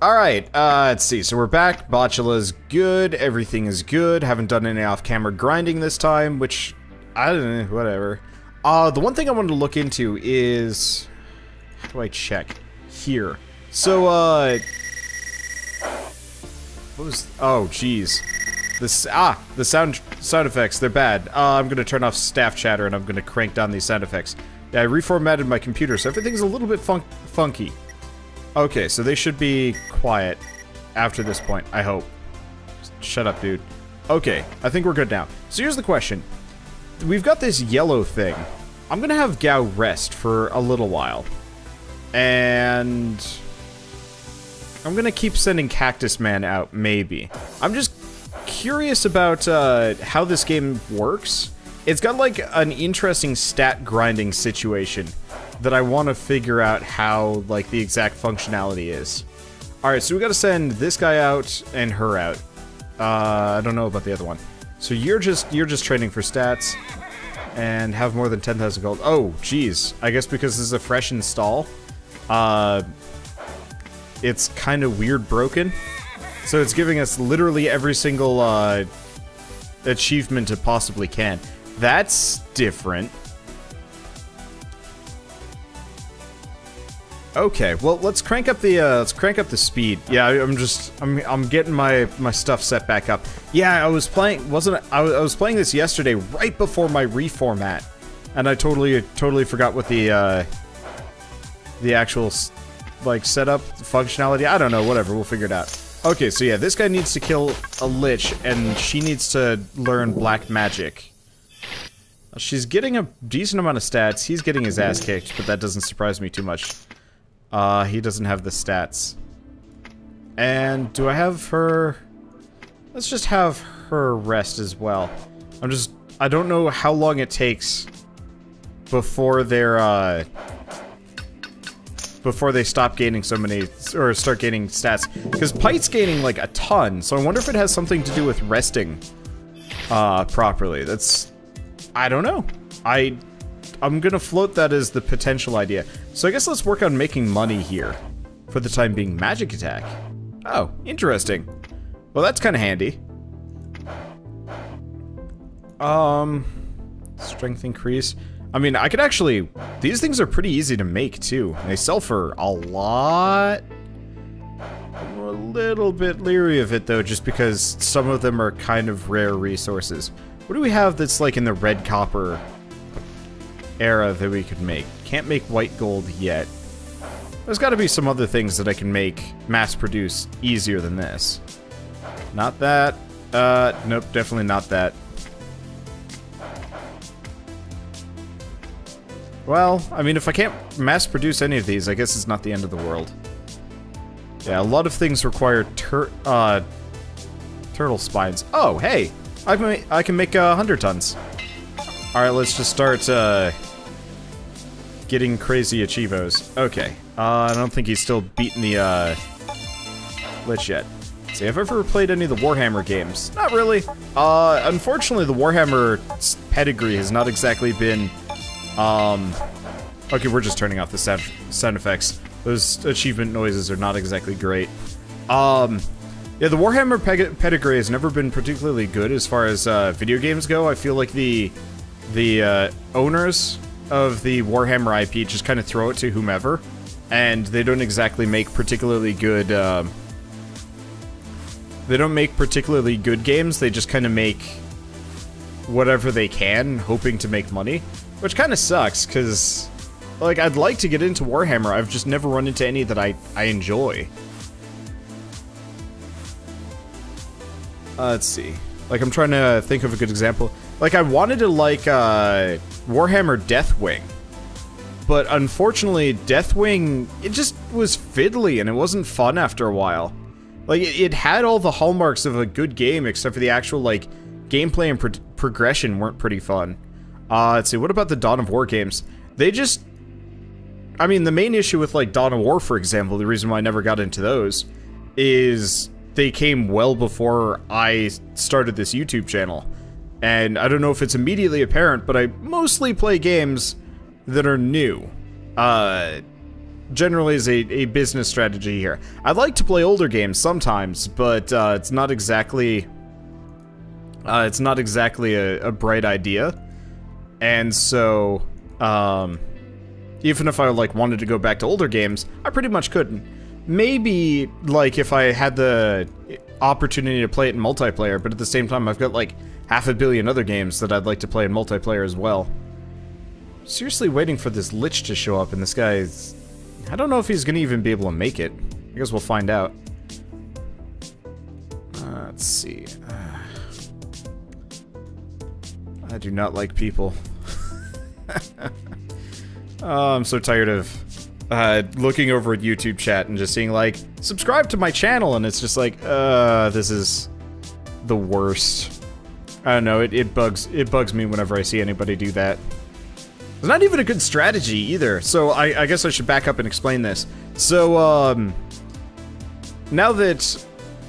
Alright, uh, let's see. So we're back. Botula's good. Everything is good. Haven't done any off-camera grinding this time, which, I don't know, whatever. Uh, the one thing I wanted to look into is... How do I check? Here. So, uh... What was... Oh, jeez. This... Ah! The sound sound effects, they're bad. Uh, I'm gonna turn off staff chatter and I'm gonna crank down these sound effects. I reformatted my computer, so everything's a little bit fun funky. Okay, so they should be quiet after this point, I hope. Shut up, dude. Okay, I think we're good now. So here's the question. We've got this yellow thing. I'm gonna have Gau rest for a little while. And... I'm gonna keep sending Cactus Man out, maybe. I'm just curious about uh, how this game works. It's got like an interesting stat grinding situation that I want to figure out how like the exact functionality is. All right, so we got to send this guy out and her out. Uh, I don't know about the other one. So you're just you're just training for stats and have more than 10,000 gold. Oh, geez. I guess because this is a fresh install, uh, it's kind of weird broken. So it's giving us literally every single uh, achievement it possibly can. That's different. Okay, well let's crank up the uh, let's crank up the speed. Yeah, I'm just I'm I'm getting my my stuff set back up. Yeah, I was playing wasn't I, I was playing this yesterday right before my reformat, and I totally totally forgot what the uh, the actual like setup functionality. I don't know. Whatever, we'll figure it out. Okay, so yeah, this guy needs to kill a lich, and she needs to learn black magic. She's getting a decent amount of stats. He's getting his ass kicked, but that doesn't surprise me too much. Uh, he doesn't have the stats. And do I have her... Let's just have her rest as well. I'm just... I don't know how long it takes before they're, uh... Before they stop gaining so many... Or start gaining stats. Because Pite's gaining, like, a ton. So I wonder if it has something to do with resting, uh, properly. That's... I don't know. I I'm gonna float that as the potential idea. So I guess let's work on making money here. For the time being, magic attack. Oh, interesting. Well, that's kind of handy. Um, strength increase. I mean, I could actually... These things are pretty easy to make, too. They sell for a lot. I'm a little bit leery of it, though, just because some of them are kind of rare resources. What do we have that's, like, in the red copper era that we could make. Can't make white gold yet. There's got to be some other things that I can make mass-produce easier than this. Not that. Uh, nope, definitely not that. Well, I mean, if I can't mass-produce any of these, I guess it's not the end of the world. Yeah, a lot of things require tur uh, turtle spines. Oh, hey! I can, I can make uh, 100 tons. Alright, let's just start, uh, getting crazy achievos. Okay. Uh, I don't think he's still beating the, uh, Lich yet. See, I've ever played any of the Warhammer games? Not really. Uh, unfortunately, the Warhammer pedigree has not exactly been, um... Okay, we're just turning off the sound, sound effects. Those achievement noises are not exactly great. Um, yeah, the Warhammer pe pedigree has never been particularly good as far as uh, video games go. I feel like the the uh, owners of the Warhammer IP just kind of throw it to whomever, and they don't exactly make particularly good. Um, they don't make particularly good games. They just kind of make whatever they can, hoping to make money, which kind of sucks because, like, I'd like to get into Warhammer. I've just never run into any that I I enjoy. Uh, let's see. Like, I'm trying to think of a good example. Like, I wanted to like uh, Warhammer Deathwing, but unfortunately, Deathwing it just was fiddly and it wasn't fun after a while. Like, it, it had all the hallmarks of a good game, except for the actual like gameplay and pro progression weren't pretty fun. Uh, let's see. What about the Dawn of War games? They just I mean, the main issue with like Dawn of War, for example, the reason why I never got into those is they came well before I started this YouTube channel. And I don't know if it's immediately apparent, but I mostly play games that are new. Uh, generally is a, a business strategy here. I like to play older games sometimes, but uh, it's not exactly uh, it's not exactly a, a, bright idea. And so, um, even if I like wanted to go back to older games, I pretty much couldn't. Maybe like if I had the opportunity to play it in multiplayer, but at the same time I've got like half a billion other games that I'd like to play in multiplayer as well. Seriously waiting for this Lich to show up and this guy is... I don't know if he's gonna even be able to make it. I guess we'll find out. Uh, let's see. Uh, I do not like people. oh, I'm so tired of uh, looking over at YouTube chat and just seeing like, subscribe to my channel, and it's just like, uh, this is the worst. I don't know, it, it bugs it bugs me whenever I see anybody do that. It's not even a good strategy either, so I, I guess I should back up and explain this. So, um, now that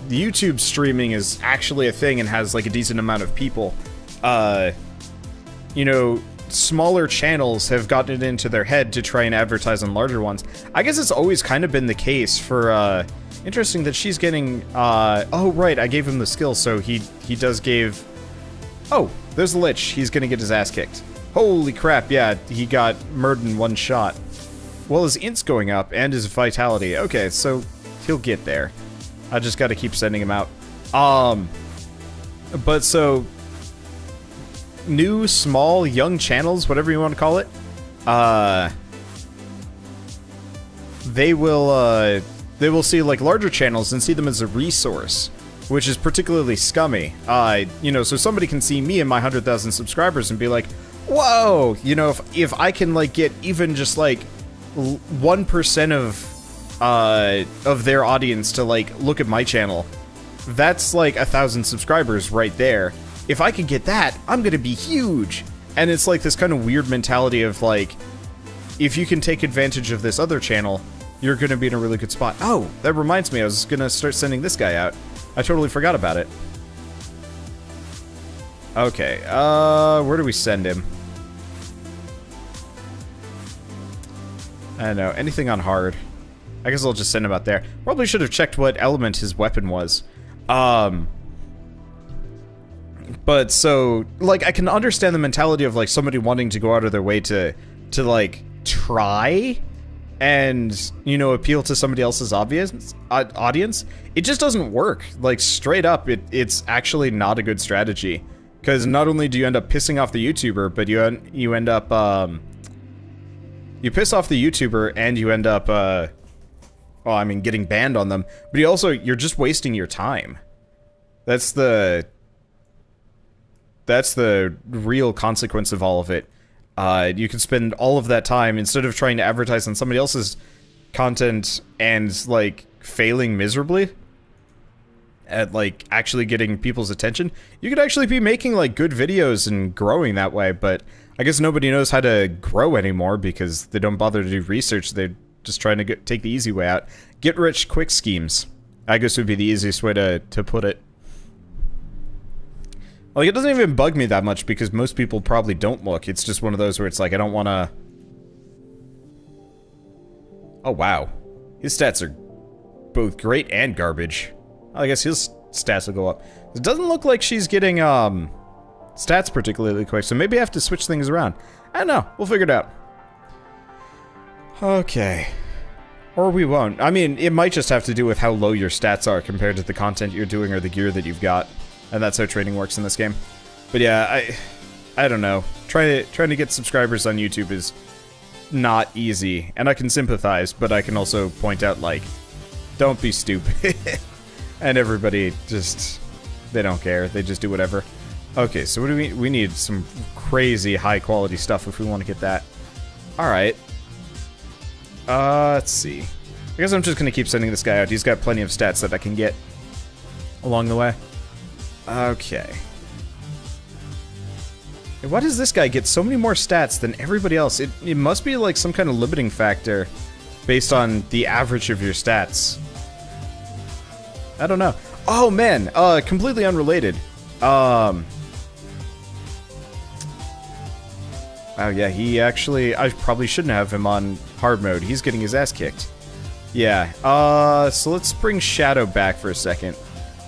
YouTube streaming is actually a thing and has like a decent amount of people, uh, you know, smaller channels have gotten it into their head to try and advertise on larger ones. I guess it's always kind of been the case for, uh, interesting that she's getting, uh, oh right, I gave him the skill, so he, he does give, oh, there's the Lich, he's gonna get his ass kicked. Holy crap, yeah, he got murdered in one shot. Well, his int's going up, and his vitality. Okay, so he'll get there. I just gotta keep sending him out. Um, but so, new, small, young channels, whatever you want to call it, uh, they will, uh, they will see, like, larger channels and see them as a resource, which is particularly scummy. Uh, you know, so somebody can see me and my 100,000 subscribers and be like, whoa, you know, if, if I can, like, get even just, like, 1% of, uh, of their audience to, like, look at my channel, that's, like, a thousand subscribers right there. If I can get that, I'm gonna be huge! And it's, like, this kind of weird mentality of, like, if you can take advantage of this other channel, you're gonna be in a really good spot. Oh, that reminds me, I was gonna start sending this guy out. I totally forgot about it. Okay, uh, where do we send him? I don't know. Anything on hard. I guess I'll just send him out there. Probably should have checked what element his weapon was. Um... But so, like, I can understand the mentality of, like, somebody wanting to go out of their way to, to, like, try and, you know, appeal to somebody else's obvious, uh, audience. It just doesn't work. Like, straight up, it, it's actually not a good strategy. Because not only do you end up pissing off the YouTuber, but you, you end up, um, you piss off the YouTuber and you end up, uh, well, I mean, getting banned on them, but you also, you're just wasting your time. That's the, that's the real consequence of all of it. Uh, you can spend all of that time, instead of trying to advertise on somebody else's content and, like, failing miserably at, like, actually getting people's attention, you could actually be making, like, good videos and growing that way, but I guess nobody knows how to grow anymore because they don't bother to do research. They're just trying to get, take the easy way out. Get rich quick schemes. I guess would be the easiest way to, to put it. Like, it doesn't even bug me that much because most people probably don't look. It's just one of those where it's like, I don't want to... Oh, wow. His stats are both great and garbage. I guess his stats will go up. It doesn't look like she's getting, um, stats particularly quick, so maybe I have to switch things around. I don't know. We'll figure it out. Okay. Or we won't. I mean, it might just have to do with how low your stats are compared to the content you're doing or the gear that you've got. And that's how trading works in this game. But yeah, I I don't know. Trying to trying to get subscribers on YouTube is not easy. And I can sympathize, but I can also point out like don't be stupid. and everybody just they don't care. They just do whatever. Okay, so what do we we need some crazy high quality stuff if we want to get that. All right. Uh, let's see. I guess I'm just gonna keep sending this guy out. He's got plenty of stats that I can get along the way. Okay. Why does this guy get so many more stats than everybody else? It, it must be like some kind of limiting factor based on the average of your stats. I don't know. Oh man, uh, completely unrelated. Um, Oh yeah, he actually, I probably shouldn't have him on hard mode. He's getting his ass kicked. Yeah, uh, so let's bring Shadow back for a second.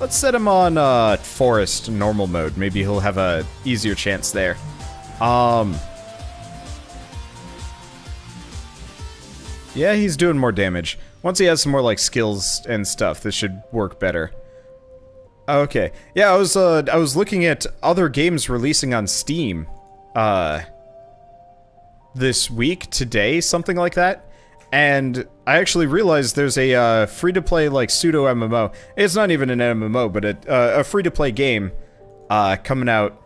Let's set him on, uh, Forest normal mode. Maybe he'll have a easier chance there. Um... Yeah, he's doing more damage. Once he has some more, like, skills and stuff, this should work better. Okay. Yeah, I was, uh, I was looking at other games releasing on Steam, uh, this week, today, something like that. And I actually realized there's a uh, free-to-play like pseudo MMO. It's not even an MMO, but a, uh, a free-to-play game uh, coming out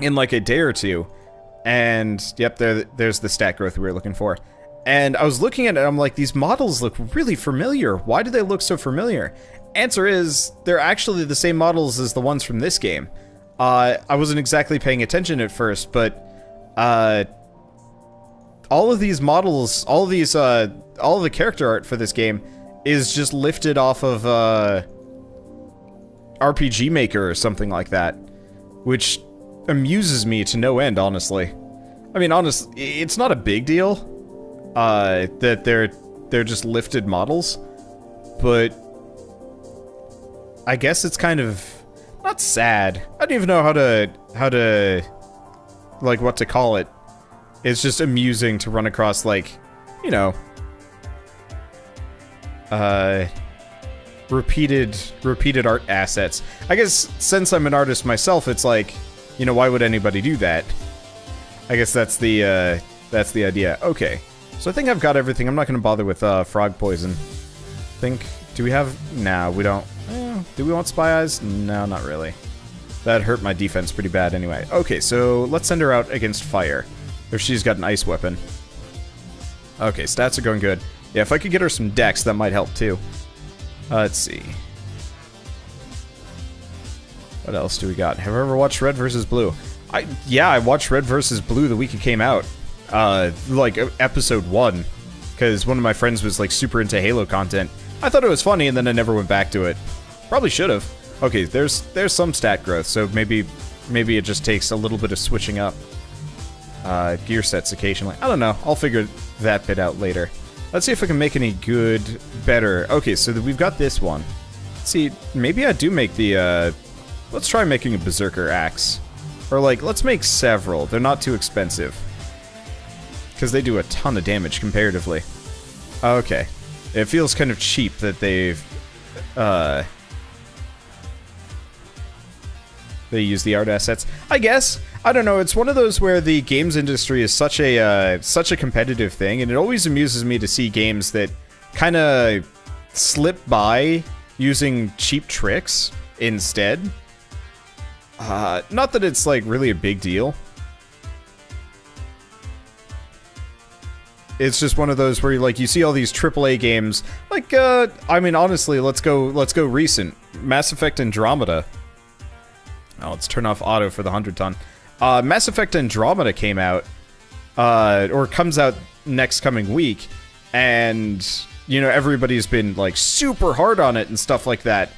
in like a day or two. And yep, there, there's the stat growth we were looking for. And I was looking at it, I'm like, these models look really familiar. Why do they look so familiar? Answer is, they're actually the same models as the ones from this game. Uh, I wasn't exactly paying attention at first, but uh, all of these models, all of these, uh, all of the character art for this game is just lifted off of, uh, RPG Maker or something like that, which amuses me to no end, honestly. I mean, honestly, it's not a big deal, uh, that they're, they're just lifted models, but I guess it's kind of, not sad. I don't even know how to, how to, like, what to call it. It's just amusing to run across, like, you know, uh, repeated, repeated art assets. I guess since I'm an artist myself, it's like, you know, why would anybody do that? I guess that's the, uh, that's the idea. Okay. So I think I've got everything. I'm not going to bother with, uh, frog poison. think, do we have, nah, we don't. Eh, do we want spy eyes? No, not really. That hurt my defense pretty bad anyway. Okay, so let's send her out against fire. If she's got an ice weapon. Okay, stats are going good. Yeah, if I could get her some dex, that might help too. Uh, let's see. What else do we got? Have I ever watched Red vs. Blue? I Yeah, I watched Red vs. Blue the week it came out. Uh, like, episode 1. Because one of my friends was, like, super into Halo content. I thought it was funny, and then I never went back to it. Probably should have. Okay, there's there's some stat growth, so maybe maybe it just takes a little bit of switching up uh, gear sets occasionally. I don't know. I'll figure that bit out later. Let's see if I can make any good, better. Okay, so we've got this one. See, maybe I do make the, uh, let's try making a Berserker axe. Or like, let's make several. They're not too expensive. Because they do a ton of damage comparatively. Okay. It feels kind of cheap that they've, uh, they use the art assets. I guess. I don't know. It's one of those where the games industry is such a uh, such a competitive thing, and it always amuses me to see games that kind of slip by using cheap tricks instead. Uh, not that it's like really a big deal. It's just one of those where you like you see all these AAA games. Like, uh, I mean, honestly, let's go let's go recent. Mass Effect Andromeda Oh, let's turn off auto for the 100 ton. Uh, Mass Effect Andromeda came out, uh, or comes out next coming week, and, you know, everybody's been, like, super hard on it and stuff like that.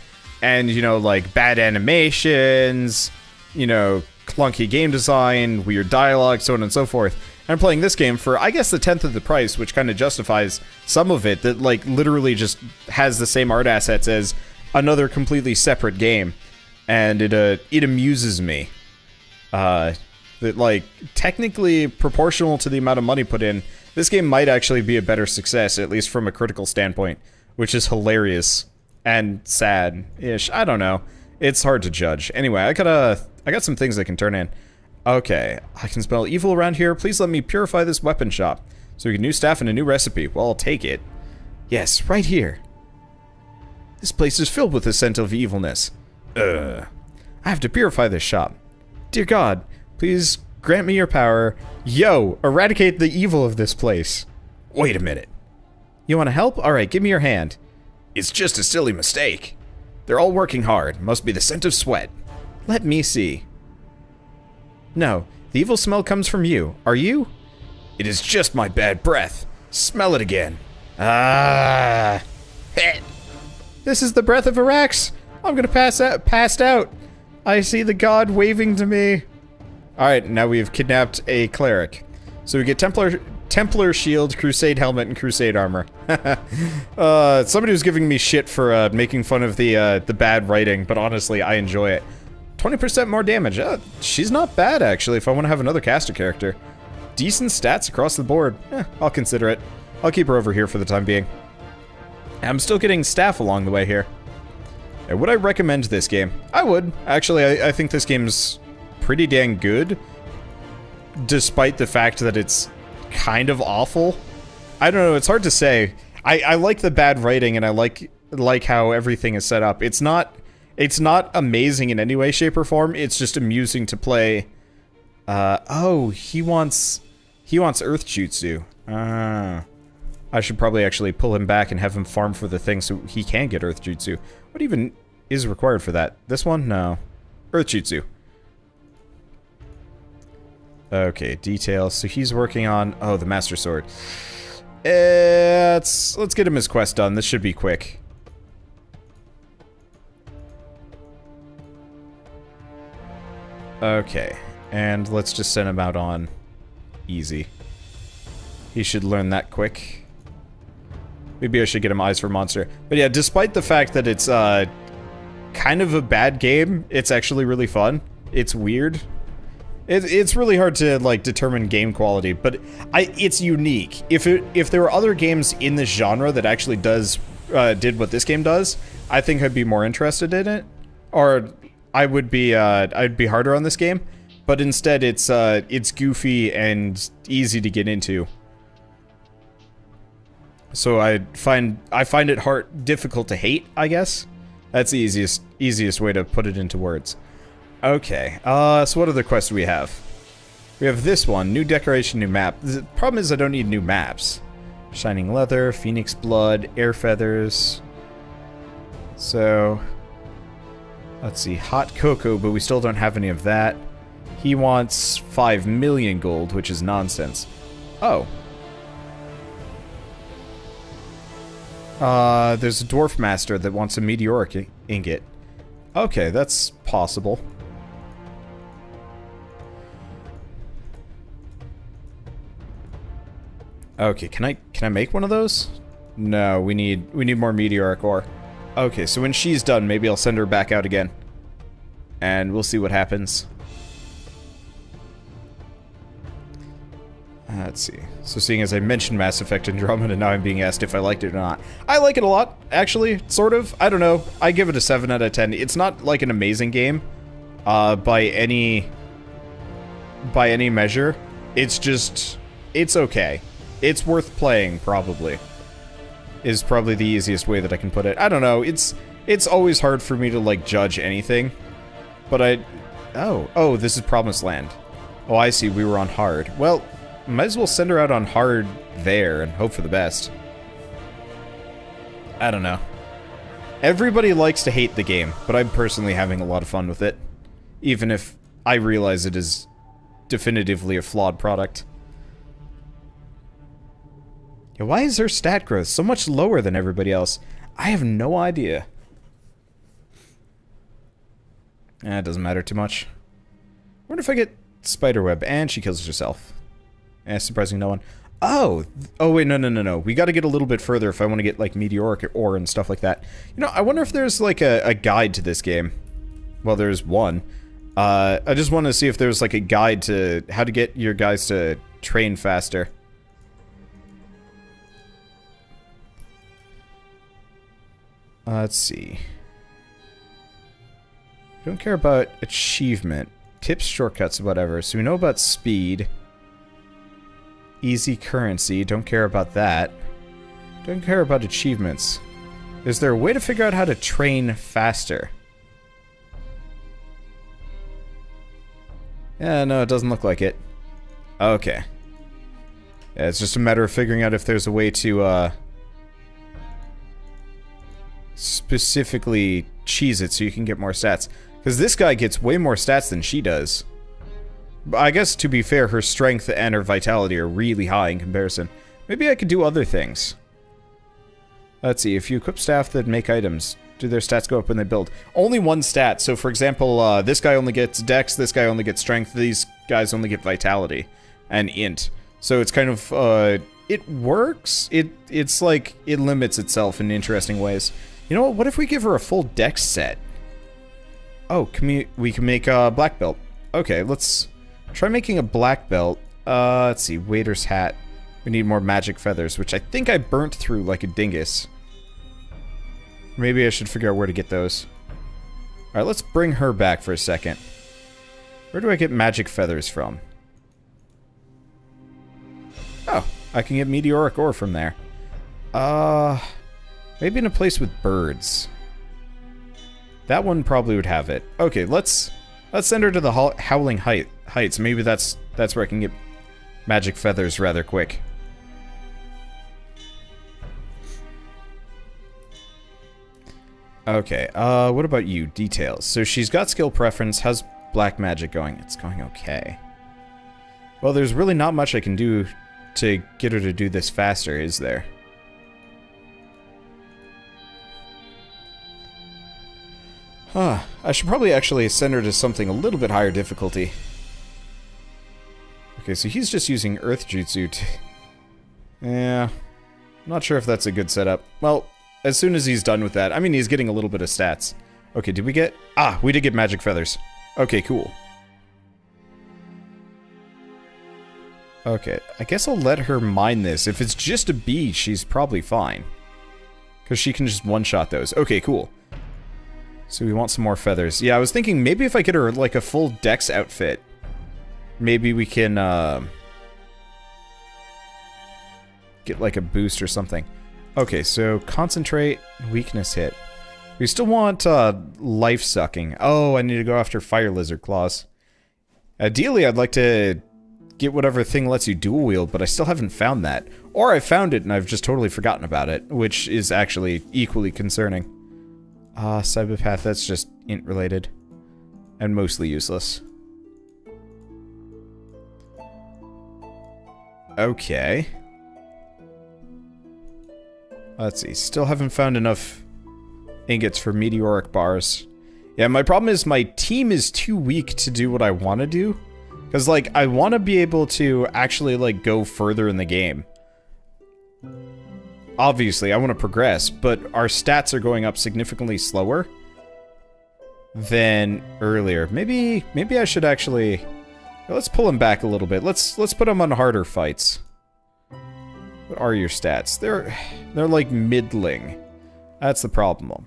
And, you know, like, bad animations, you know, clunky game design, weird dialogue, so on and so forth. I'm playing this game for, I guess, the tenth of the price, which kind of justifies some of it, that, like, literally just has the same art assets as another completely separate game and it uh, it amuses me. Uh, that like technically proportional to the amount of money put in, this game might actually be a better success, at least from a critical standpoint, which is hilarious and sad-ish. I don't know. It's hard to judge. Anyway, I got a I got some things I can turn in. Okay, I can smell evil around here. Please let me purify this weapon shop. So we get new staff and a new recipe. Well, I'll take it. Yes, right here. This place is filled with the scent of evilness. Ugh. I have to purify this shop. Dear God, please grant me your power. Yo, eradicate the evil of this place. Wait a minute. You want to help? Alright, give me your hand. It's just a silly mistake. They're all working hard. Must be the scent of sweat. Let me see. No, the evil smell comes from you. Are you? It is just my bad breath. Smell it again. Ah. this is the breath of Arax. I'm gonna pass out, passed out. I see the god waving to me. Alright, now we have kidnapped a cleric. So we get Templar Templar shield, Crusade helmet, and Crusade armor. uh, somebody was giving me shit for uh, making fun of the uh, the bad writing, but honestly, I enjoy it. 20% more damage. Uh, she's not bad, actually, if I want to have another caster character. Decent stats across the board. Eh, I'll consider it. I'll keep her over here for the time being. I'm still getting staff along the way here. And would I recommend this game? I would. Actually, I, I think this game's pretty dang good. Despite the fact that it's kind of awful. I don't know, it's hard to say. I, I like the bad writing and I like like how everything is set up. It's not it's not amazing in any way, shape, or form. It's just amusing to play. Uh, oh, he wants he wants Earth Jutsu. Ah. I should probably actually pull him back and have him farm for the thing so he can get Earth Jutsu. What even is required for that? This one? No. Earth Jutsu. Okay, details. So he's working on... Oh, the Master Sword. Let's, let's get him his quest done. This should be quick. Okay, and let's just send him out on easy. He should learn that quick. Maybe I should get him Eyes for Monster. But yeah, despite the fact that it's uh, kind of a bad game, it's actually really fun. It's weird. It, it's really hard to like determine game quality, but I it's unique. If it if there were other games in this genre that actually does uh, did what this game does, I think I'd be more interested in it, or I would be uh, I'd be harder on this game. But instead, it's uh, it's goofy and easy to get into. So I find I find it hard difficult to hate. I guess that's the easiest easiest way to put it into words. Okay, uh, so what other quests do we have? We have this one, new decoration, new map. The problem is I don't need new maps. Shining leather, phoenix blood, air feathers. So, let's see, hot cocoa, but we still don't have any of that. He wants 5 million gold, which is nonsense. Oh. Uh, there's a dwarf master that wants a meteoric ingot. Okay, that's possible. Okay, can I can I make one of those? No, we need we need more meteoric ore. Okay, so when she's done, maybe I'll send her back out again. And we'll see what happens. Let's see. So seeing as I mentioned Mass Effect Andromeda, and now I'm being asked if I liked it or not. I like it a lot, actually, sort of. I don't know. I give it a 7 out of 10. It's not like an amazing game, uh, by any... by any measure. It's just... it's okay. It's worth playing, probably. Is probably the easiest way that I can put it. I don't know, it's it's always hard for me to, like, judge anything. But I... Oh, oh, this is Promised Land. Oh, I see, we were on hard. Well, might as well send her out on hard there and hope for the best. I don't know. Everybody likes to hate the game, but I'm personally having a lot of fun with it. Even if I realize it is definitively a flawed product. Yeah, why is her stat growth so much lower than everybody else? I have no idea. Eh, it doesn't matter too much. wonder if I get spiderweb and she kills herself. Eh, surprising no one. Oh! Oh, wait, no, no, no, no. We gotta get a little bit further if I want to get, like, meteoric ore and stuff like that. You know, I wonder if there's, like, a, a guide to this game. Well, there's one. Uh, I just want to see if there's, like, a guide to how to get your guys to train faster. Uh, let's see. don't care about achievement. Tips, shortcuts, whatever. So we know about speed. Easy currency. Don't care about that. Don't care about achievements. Is there a way to figure out how to train faster? Yeah, no, it doesn't look like it. Okay. Yeah, it's just a matter of figuring out if there's a way to, uh, specifically cheese it so you can get more stats. Because this guy gets way more stats than she does. I guess, to be fair, her strength and her vitality are really high in comparison. Maybe I could do other things. Let's see, if you equip staff that make items, do their stats go up when they build? Only one stat. So, for example, uh, this guy only gets Dex, this guy only gets Strength, these guys only get Vitality and Int. So it's kind of, uh, it works. It It's like, it limits itself in interesting ways. You know what? What if we give her a full Dex set? Oh, can we, we can make a black belt. Okay, let's try making a black belt. Uh, let's see, waiter's hat. We need more magic feathers, which I think I burnt through like a dingus. Maybe I should figure out where to get those. Alright, let's bring her back for a second. Where do I get magic feathers from? Oh, I can get meteoric ore from there. Uh, maybe in a place with birds. That one probably would have it. Okay, let's let's send her to the Howling Height, Heights. Maybe that's that's where I can get magic feathers rather quick. Okay, uh, what about you? Details. So she's got skill preference. How's black magic going? It's going okay. Well, there's really not much I can do to get her to do this faster, is there? Huh. I should probably actually send her to something a little bit higher difficulty. Okay, so he's just using Earth Jutsu to... Yeah. Not sure if that's a good setup. Well, as soon as he's done with that, I mean, he's getting a little bit of stats. Okay, did we get... Ah, we did get magic feathers. Okay, cool. Okay, I guess I'll let her mine this. If it's just a bee, she's probably fine. Because she can just one-shot those. Okay, cool. So we want some more feathers. Yeah, I was thinking maybe if I get her, like, a full dex outfit, maybe we can, uh, Get, like, a boost or something. Okay, so concentrate, weakness hit. We still want uh, life sucking. Oh, I need to go after fire lizard claws. Ideally, I'd like to get whatever thing lets you dual wield, but I still haven't found that. Or I found it and I've just totally forgotten about it, which is actually equally concerning. Ah, uh, Cyberpath, that's just int related. And mostly useless. Okay. Let's see, still haven't found enough ingots for meteoric bars. Yeah, my problem is my team is too weak to do what I want to do. Because, like, I want to be able to actually, like, go further in the game. Obviously, I want to progress, but our stats are going up significantly slower than earlier. Maybe, maybe I should actually... Let's pull him back a little bit. Let's, let's put him on harder fights. What are your stats? They're they're like middling. That's the problem.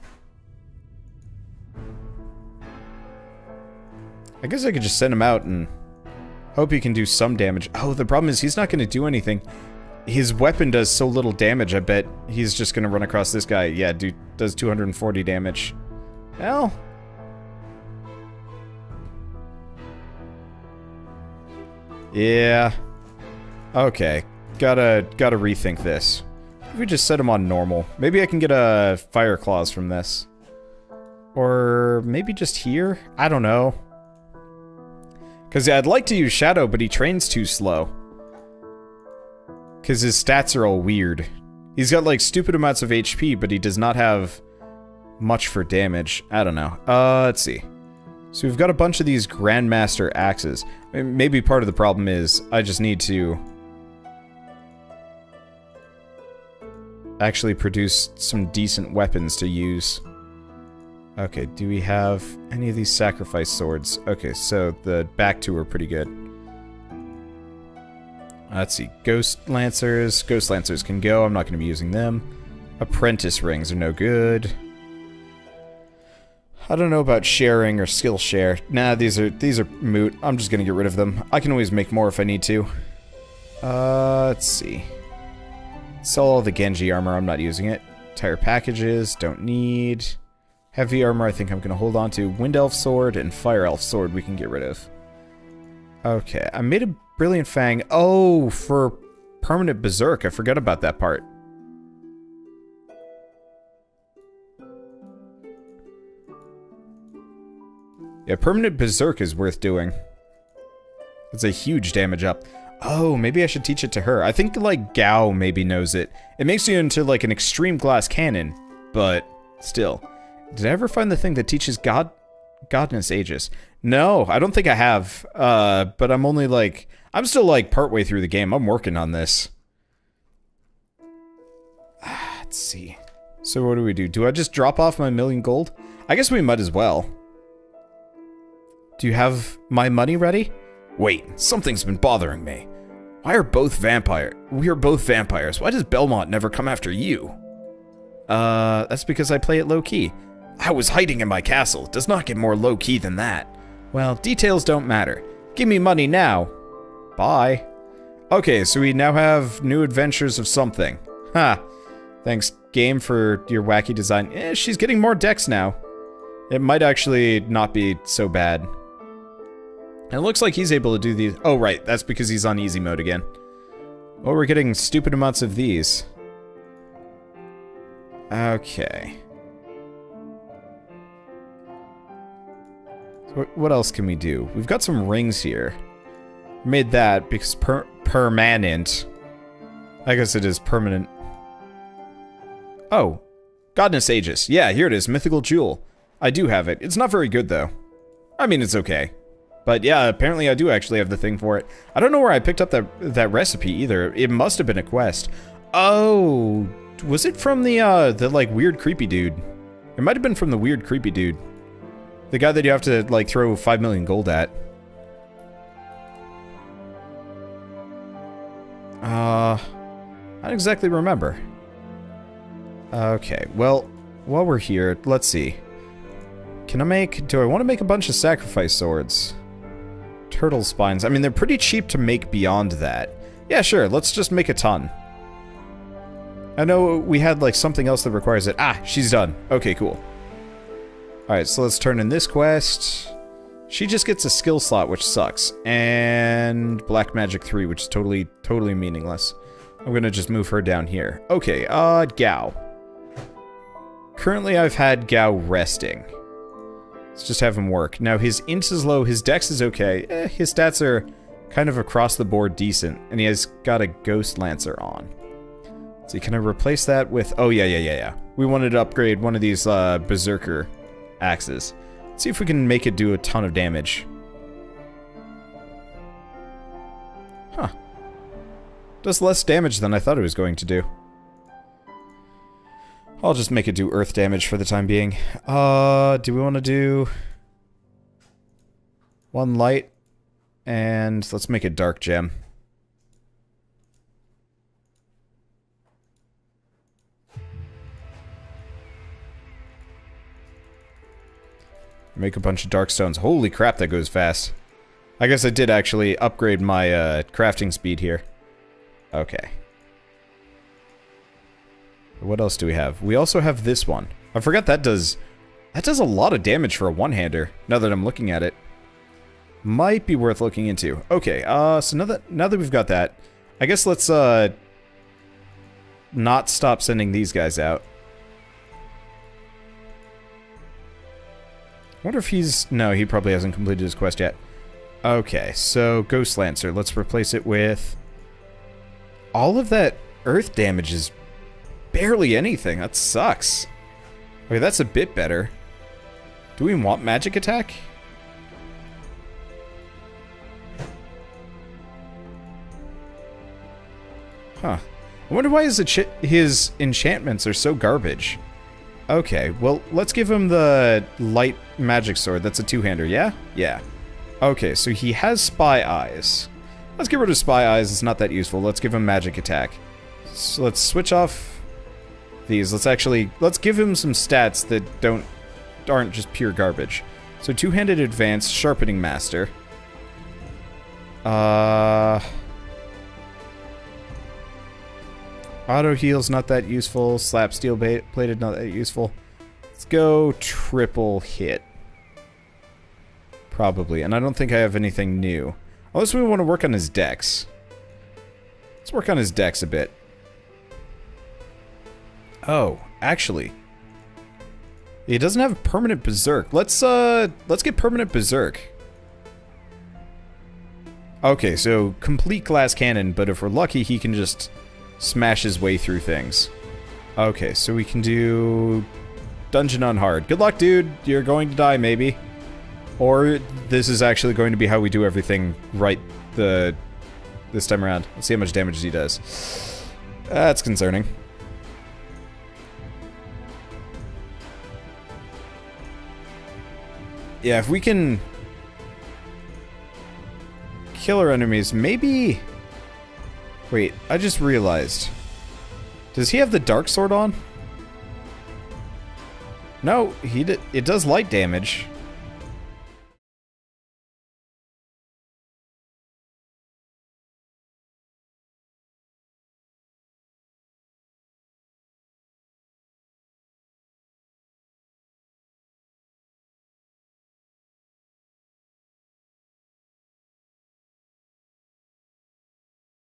I guess I could just send him out and hope he can do some damage. Oh, the problem is he's not going to do anything. His weapon does so little damage, I bet he's just to run across this guy. Yeah, dude does 240 damage. Well... Yeah. Okay, Gotta, gotta rethink this. If we just set him on normal. Maybe I can get a fire claws from this. Or maybe just here? I don't know. Because I'd like to use Shadow, but he trains too slow. Because his stats are all weird. He's got like stupid amounts of HP, but he does not have much for damage. I don't know. Uh, let's see. So we've got a bunch of these Grandmaster axes. Maybe part of the problem is I just need to actually produce some decent weapons to use. Okay, do we have any of these sacrifice swords? Okay, so the back two are pretty good. Let's see, Ghost Lancers. Ghost Lancers can go, I'm not going to be using them. Apprentice rings are no good. I don't know about sharing or skill share. Nah, these are these are moot. I'm just gonna get rid of them. I can always make more if I need to. Uh, let's see. Sell all the Genji armor, I'm not using it. Tire packages, don't need. Heavy armor, I think I'm going to hold on to. Wind Elf Sword and Fire Elf Sword we can get rid of. Okay, I made a Brilliant Fang. Oh, for Permanent Berserk. I forgot about that part. Yeah, Permanent Berserk is worth doing. It's a huge damage up. Oh, maybe I should teach it to her. I think, like, Gau maybe knows it. It makes you into, like, an extreme glass cannon, but still. Did I ever find the thing that teaches God Godness Aegis? No, I don't think I have. Uh, but I'm only like I'm still like partway through the game. I'm working on this. Let's see. So what do we do? Do I just drop off my million gold? I guess we might as well. Do you have my money ready? Wait, something's been bothering me. Why are both vampire? We are both vampires. Why does Belmont never come after you? Uh, that's because I play it low-key. I was hiding in my castle. It does not get more low-key than that. Well, details don't matter. Give me money now. Bye. Okay, so we now have new adventures of something. Ha. Thanks, game, for your wacky design. Eh, she's getting more dex now. It might actually not be so bad. And it looks like he's able to do these- oh right, that's because he's on easy mode again. Well, we're getting stupid amounts of these. Okay. So what else can we do? We've got some rings here. Made that because per permanent. I guess it is permanent. Oh. Godness Aegis. Yeah, here it is. Mythical Jewel. I do have it. It's not very good, though. I mean, it's okay. But yeah, apparently I do actually have the thing for it. I don't know where I picked up that that recipe either. It must have been a quest. Oh, was it from the uh the like weird creepy dude? It might have been from the weird creepy dude. The guy that you have to like throw 5 million gold at. Uh I don't exactly remember. Okay, well, while we're here, let's see. Can I make... Do I want to make a bunch of sacrifice swords? Turtle spines. I mean, they're pretty cheap to make beyond that. Yeah, sure, let's just make a ton. I know we had, like, something else that requires it. Ah, she's done. Okay, cool. Alright, so let's turn in this quest. She just gets a skill slot, which sucks. And Black Magic 3, which is totally, totally meaningless. I'm gonna just move her down here. Okay, uh, Gau. Currently, I've had Gau resting. Let's just have him work. Now, his int is low, his dex is okay. Eh, his stats are kind of across the board decent, and he has got a Ghost Lancer on. So can I replace that with... Oh, yeah, yeah, yeah, yeah. We wanted to upgrade one of these uh, Berserker axes. See if we can make it do a ton of damage. Huh. Does less damage than I thought it was going to do. I'll just make it do earth damage for the time being. Uh, do we want to do... One light, and let's make it dark gem. Make a bunch of dark stones. Holy crap, that goes fast. I guess I did actually upgrade my uh, crafting speed here. Okay. What else do we have? We also have this one. I forgot that does... That does a lot of damage for a one-hander, now that I'm looking at it. Might be worth looking into. Okay, uh, so now that, now that we've got that, I guess let's, uh... Not stop sending these guys out. Wonder if he's... No, he probably hasn't completed his quest yet. Okay, so Ghost Lancer. Let's replace it with... All of that earth damage is barely anything. That sucks. Okay, that's a bit better. Do we want magic attack? Huh. I wonder why his, his enchantments are so garbage. Okay, well, let's give him the light magic sword. That's a two-hander, yeah? Yeah. Okay, so he has spy eyes. Let's get rid of spy eyes. It's not that useful. Let's give him magic attack. So let's switch off these. Let's actually... Let's give him some stats that don't... aren't just pure garbage. So two-handed advance, sharpening master. Uh... Auto heal's not that useful. Slap steel plated not that useful. Let's go triple hit. Probably. And I don't think I have anything new. Unless we want to work on his dex. Let's work on his dex a bit. Oh, actually. He doesn't have permanent berserk. Let's uh let's get permanent berserk. Okay, so complete glass cannon, but if we're lucky he can just smash his way through things. Okay, so we can do Dungeon on hard. Good luck, dude. You're going to die, maybe. Or this is actually going to be how we do everything right the this time around. Let's see how much damage he does. That's concerning. Yeah, if we can kill our enemies, maybe... Wait, I just realized. Does he have the dark sword on? No, he did. it does light damage.